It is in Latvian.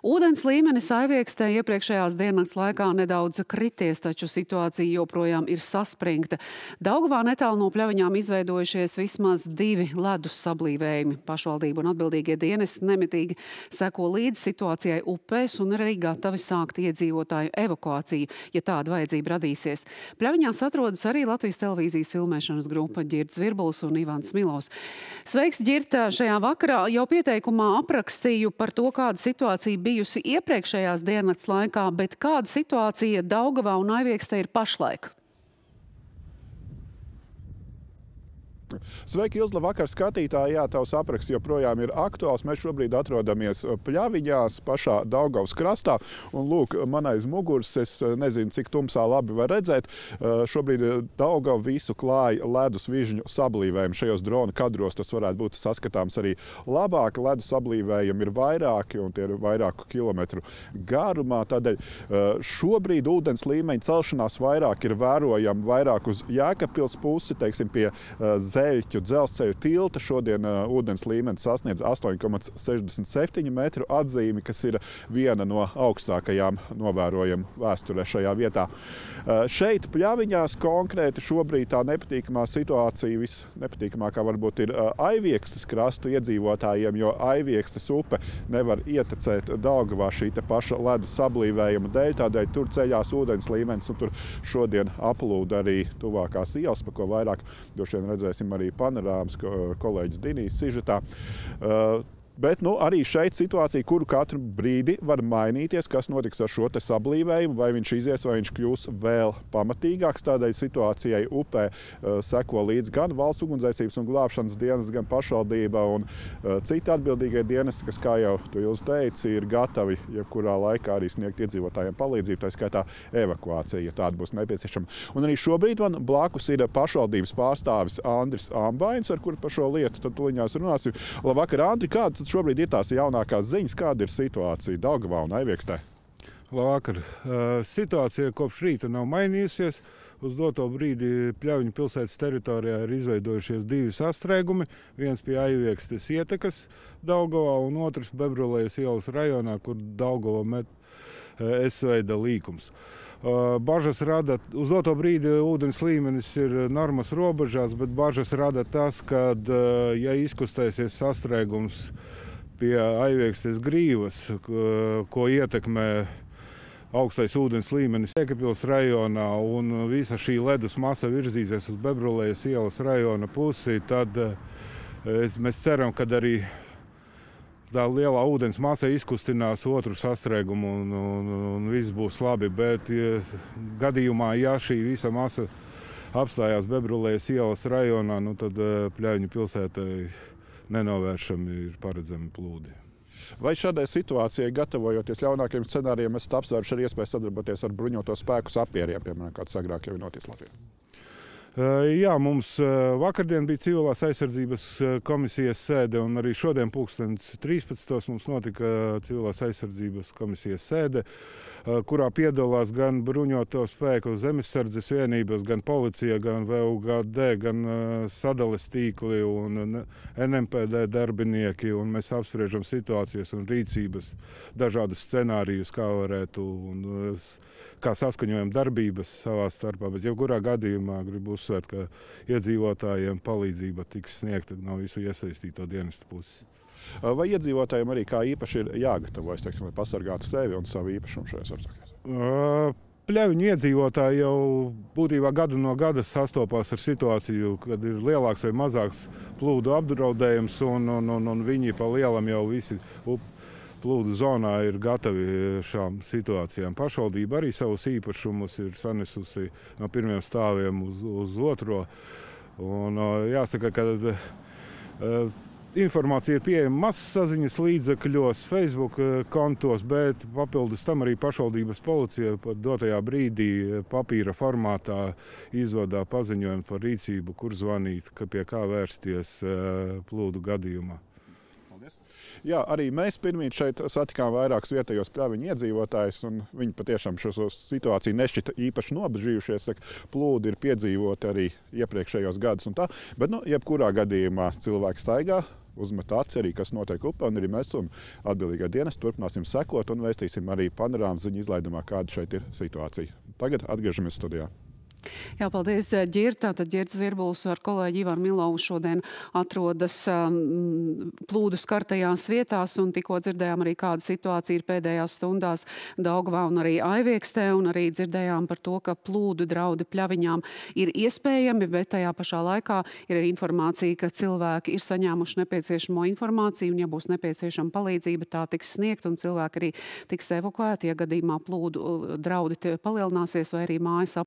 Ūdens līmenis Aiviekstē iepriekšējās diennakts laikā nedaudz krities, taču situācija joprojām ir saspringta. Daugavā netālu no pļaviņām izveidojušies vismaz divi ledus sablīvējumi. Pašvaldība un atbildīgie dienesti nemitīgi seko līdz situācijai upēs un arī gatavi sākt iedzīvotāju evakuāciju, ja tāda vajadzība radīsies. Pļaviņās atrodas arī Latvijas televīzijas filmēšanas grupa Ģirds Virbuls un Ivans Milovs. Sveiks, Ģirta! Šajā vakarā jau pieteikumā aprakstīju par to, kāda situācija bija bijusi iepriekšējās diennakts laikā, bet kāda situācija Daugavā un Aiviekstē ir pašlaik? Sveiki, Ilza, vakar skatītāji. Jā, tavs apraksts joprojām ir aktuāls. Mēs šobrīd atrodamies pļaviņās pašā Daugavas krastā. Un lūk, man aiz muguras, es eh, nezinu, cik tumsā labi var redzēt, eh, šobrīd eh, Daugavu visu klāja ledus vižņu sablīvējumu. Šajos drona kadros tas varētu būt saskatāms arī labāk. Ledus sablīvējumi ir vairāki un tie ir vairāku kilometru garumā. Tādēļ šobrīd ūdens līmeņa celšanās vairāk ir vērojama vairāk uz Jēkabpils pusi, teiksim, pie zemes Zeļķu dzelzceļa tilta šodien uh, ūdens līmenis sasniedz 8,67 metru atzīmi, kas ir viena no augstākajām novērojama vēsturē šajā vietā. Uh, šeit, pļaviņās, konkrēti šobrīd tā nepatīkamā situācija, visnepatīkamākā varbūt ir uh, Aiviekstas krastu iedzīvotājiem, jo Aiviekstas upe nevar ietecēt Daugavā šī paša ledus sablīvējuma dēļ, tādēļ tur ceļās ūdens līmenis, un tur šodien aplūda arī tuvākās ielas, pa ko vairāk droši vien redzēsim arī panorāmas kolēģis Dinijas sižetā. Bet nu, arī šeit situācija, kuru katru brīdi var mainīties, kas notiks ar šo sablīvējumu, vai viņš izies, vai viņš kļūs vēl pamatīgāks. Tādēļ situācijai upē uh, seko līdzi gan valsts ugunsdzēsības un glābšanas dienas, gan pašvaldība un uh, citi atbildīgie dienesti, kas, kā jau jūs teicāt, ir gatavi jebkurā laikā arī sniegt iedzīvotājiem palīdzību, tā skaitā evakuācija, ja tāda būs nepieciešama. Un arī šobrīd man blakus ir pašvaldības pārstāvis Andris Ambains, ar kuru par šo lietu tuliņās runāsim. Labvakar, Andri, kāda šobrīd ir tās jaunākās ziņas, kāda ir situācija Daugavā un Aiviekstē? Labvakar. Situācija kopš rīta nav mainījusies. Uz doto brīdi Pļaviņu pilsētas teritorijā ir izveidojušies divi sastrēgumi. Viens pie Aiviekstes ietekas Daugavā un otrs Bebrulējas ielas rajonā, kur Daugava met esveida līkums. Bažas rada, uz doto brīdi ūdens līmenis ir normas robežās, bet bažas rada tas, ka, ja izkustēsies sastrēgums, pie aizviekstes grīvas, ko ietekmē augstais ūdens līmenis Ekapils rajonā un visa šī ledus masa virzīsies uz Bebrulējas ielas rajona pusi, tad eh, es, mēs ceram, ka arī tā lielā ūdens masa izkustinās otru sastrēgumu un, un, un viss būs labi. Bet ja, gadījumā, ja šī visa masa apstājās Bebrulējas ielas rajonā, nu, tad eh, Pļaņu pilsētai nenovēršami ir paredzami plūdi. Vai šādai situācijai, gatavojoties ļaunākajiem scenārijiem, esat apsvēruši ar iespēju sadarboties ar bruņoto spēku apieriem, piemēram, kāds agrāk jau ir noticis Latvijā? Jā, mums vakardien bija civilās aizsardzības komisijas sēde, un arī šodien, 2013. mums notika civilās aizsardzības komisijas sēde. Eh, kurā piedalās gan bruņoto spēku zemesardzes vienības, gan policija, gan VUGD, gan eh, sadales tīkli un NMPD darbinieki. Un mēs apspriežam situācijas un rīcības, dažādus scenārijus, kā varētu un eh, kā saskaņojam darbības savā starpā. Bet, jebkurā gadījumā, gribu uzsvērt, ka iedzīvotājiem palīdzība tiks sniegta no visu iesaistīto dienestu puses. Vai iedzīvotājiem arī kā īpaši ir jāgatavojas, teiksim, lai pasargātu sevi un savu īpašumu šajās apstākļos? Uh, Pļaviņu iedzīvotāji jau būtībā gadu no gada sastopas ar situāciju, kad ir lielāks vai mazāks plūdu apdraudējums, un, un, un, un viņi pa lielam jau visi plūdu zonā ir gatavi šām situācijām. Pašvaldība arī savus īpašumus ir sanesusi no pirmiem stāviem uz, uz otro. Un, jāsaka, ka Informācija ir pieejama masasaziņas līdzekļos, Facebook kontos, bet papildus tam arī pašvaldības policija pat dotajā brīdī papīra formātā izvadā paziņojumu par rīcību, kur zvanīt, ka pie kā vērsties eh, plūdu gadījumā. Jā, arī mēs pirmie šeit satikām vairākus vietējos pļaviņu iedzīvotājus, un viņi patiešām šo situāciju nešķita īpaši nobežījušies. Saka, plūdi ir piedzīvoti arī iepriekšējos gadus, tā, bet, nu, jebkurā gadījumā cilvēks staigā uzmet aci arī, kas notiek upē, un arī mēs un atbildīgā dienas turpināsim sekot un vēstīsim arī panorāmas ziņu izlaidumā, kāda šeit ir situācija. Tagad atgriežamies studijā. Jā, paldies, Girta. Tad Girta Zvirbuls ar kolēģi Ivaru Milovu šodien atrodas um, plūdu skartajās vietās, un tikko dzirdējām arī, kāda situācija ir pēdējās stundās Daugavā un arī Aiviekstē, un arī dzirdējām par to, ka plūdu draudi pļaviņām ir iespējami, bet tajā pašā laikā ir arī informācija, ka cilvēki ir saņēmuši nepieciešamo informāciju, un ja būs nepieciešama palīdzība, tā tiks sniegt, un cilvēki arī tiks evakuēti, ja gadījumā plūdu draudi palielināsies vai arī mājas